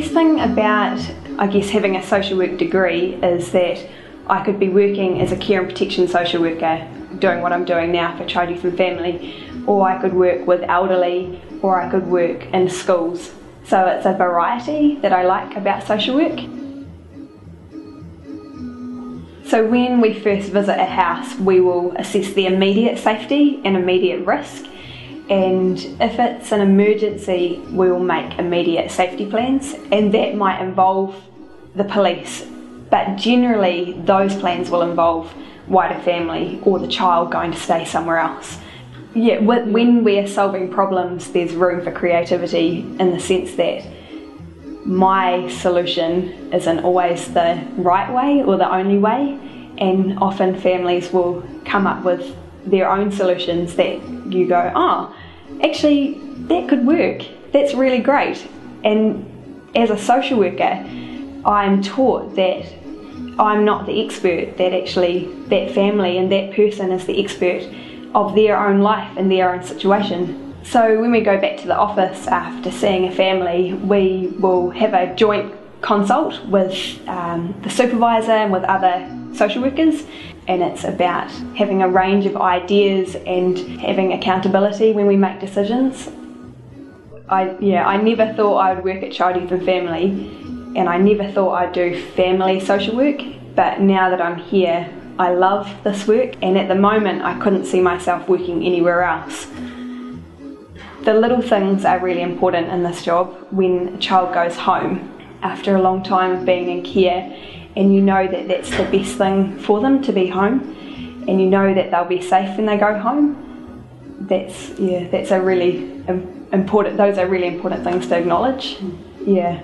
best thing about, I guess, having a social work degree is that I could be working as a care and protection social worker, doing what I'm doing now for Child, Youth and Family, or I could work with elderly, or I could work in schools. So it's a variety that I like about social work. So when we first visit a house, we will assess the immediate safety and immediate risk. And if it's an emergency, we will make immediate safety plans, and that might involve the police. But generally, those plans will involve wider family or the child going to stay somewhere else. Yeah, when we are solving problems, there's room for creativity in the sense that my solution isn't always the right way or the only way, and often families will come up with their own solutions that you go, oh, actually, that could work. That's really great. And as a social worker, I'm taught that I'm not the expert, that actually that family and that person is the expert of their own life and their own situation. So when we go back to the office after seeing a family, we will have a joint consult with um, the supervisor and with other social workers, and it's about having a range of ideas and having accountability when we make decisions. I yeah, I never thought I would work at Child Youth and Family, and I never thought I'd do family social work. But now that I'm here, I love this work, and at the moment, I couldn't see myself working anywhere else. The little things are really important in this job when a child goes home after a long time of being in care, and you know that that's the best thing for them to be home, and you know that they'll be safe when they go home. That's yeah, that's a really important. Those are really important things to acknowledge. Yeah.